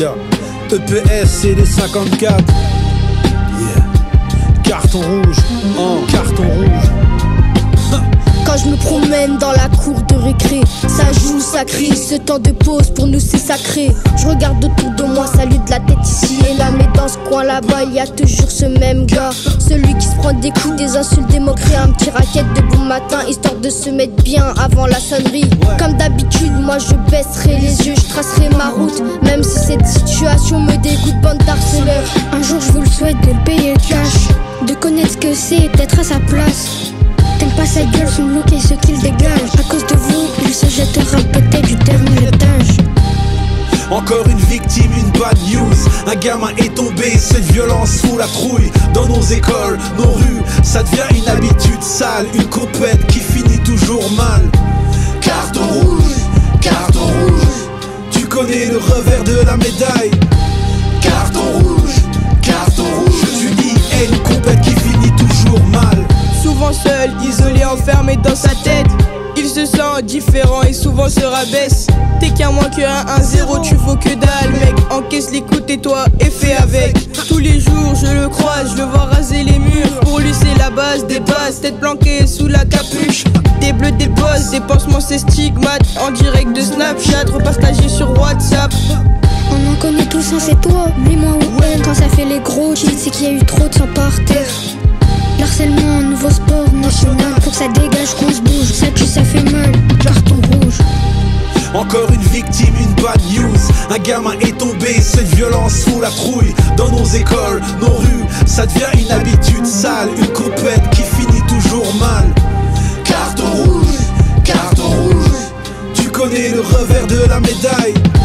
EPS, c'est les 54. Yeah. Carton rouge, oh, carton rouge. Quand je me promène dans la cour de récré, ça joue, ça crie, ce temps de pause pour nous c'est sacré. Je regarde autour de moi, salut de la tête ici et là, mais dans ce coin là-bas, il y a toujours ce même gars. Celui qui se prend des coups, des insultes, des moqueries, un petit racket de bon matin, histoire de se mettre bien avant la sonnerie. Comme d'habitude, moi je baisserai les yeux, je tracerai ma route, même si cette situation me dégoûte, bande d'harceleurs. Un jour je vous le souhaite de payer cash, de connaître ce que c'est, d'être à sa place. T'aimes pas sa gueule, son look et ce qu'il dégage. À cause de vous, il se jettera peut-être du dernier étage. Encore une victime, une bad news. Un gamin est tombé, cette violence fout la trouille. Dans nos écoles, nos rues, ça devient une habitude sale. Une compète qui finit toujours mal. Seul, isolé, enfermé dans sa tête. Il se sent différent et souvent se rabaisse. T'es qu'un moins que un, un zéro, tu vaux que dalle, mec. Encaisse l'écoute et toi, et fais avec. Tous les jours, je le croise, je le vois raser les murs. Pour lui, c'est la base des bases, tête planquée sous la capuche. Des bleus, des bosses, des pansements, c'est stigmates. En direct de Snapchat, repartagé sur WhatsApp. On en connaît tous un, c'est toi, lui, moi ou. Quand ça fait les gros hits, c'est qu'il y a eu trop de sang par terre. L'harcèlement, un nouveau sport national. Faut que ça dégage, qu'on se bouge. Ça tue, ça fait mal. Carton rouge. Encore une victime, une bad news. Un gamin est tombé, cette violence fout la trouille. Dans nos écoles, nos rues, ça devient une habitude sale. Une compète qui finit toujours mal. Carton rouge, carton rouge. Tu connais le revers de la médaille.